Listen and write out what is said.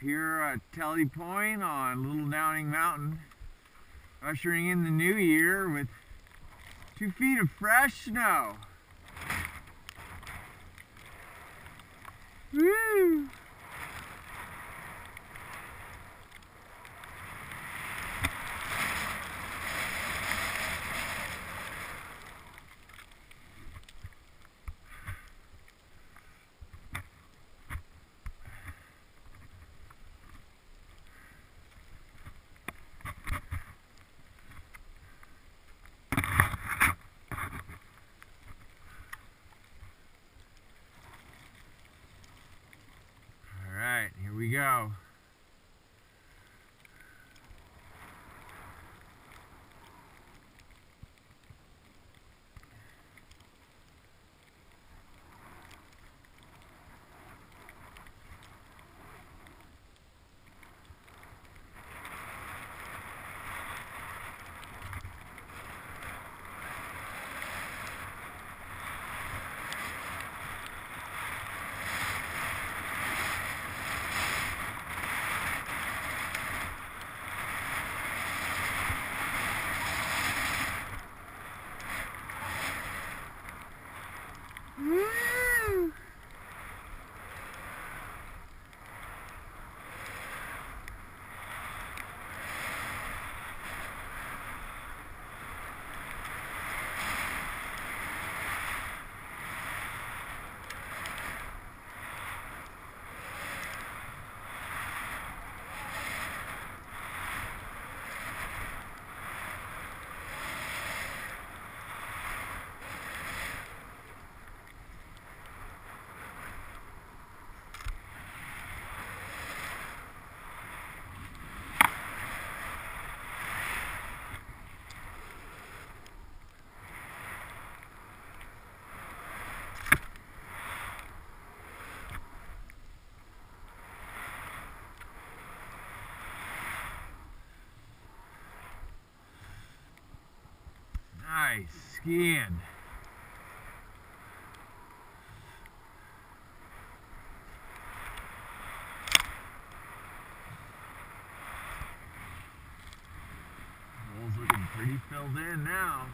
here at Telli Point on Little Downing Mountain, ushering in the new year with two feet of fresh snow. Here Nice skiing. Hole's looking pretty filled in now.